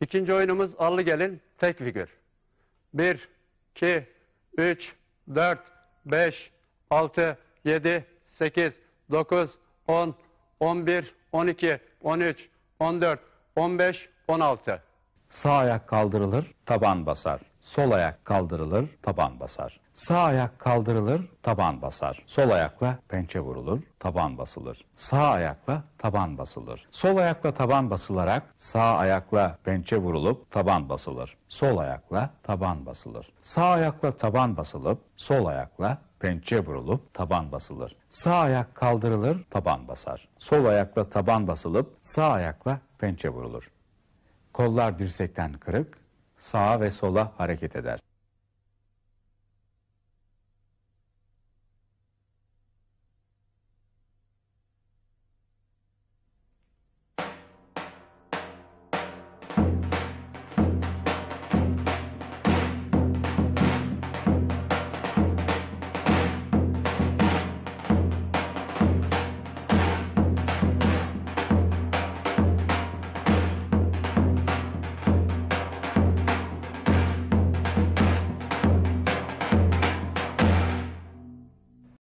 İkinci oyunumuz allı gelin tek figür. 1, 2, 3, 4, 5, 6, 7, 8, 9, 10, 11, 12, 13, 14, 15, 16. Sağ ayak kaldırılır, taban basar. Sol ayak kaldırılır, taban basar. Sağ ayak kaldırılır, taban basar. Sol ayakla pençe vurulur, taban basılır. Sağ ayakla taban basılır. Sol ayakla taban basılarak sağ ayakla pençe vurulup taban basılır. Sol ayakla taban basılır. Sağ ayakla taban basılıp sol ayakla pençe vurulup taban basılır. Sağ ayak kaldırılır, taban basar. Sol ayakla taban basılıp sağ ayakla pençe vurulur. Kollar dirsekten kırık, sağa ve sola hareket eder.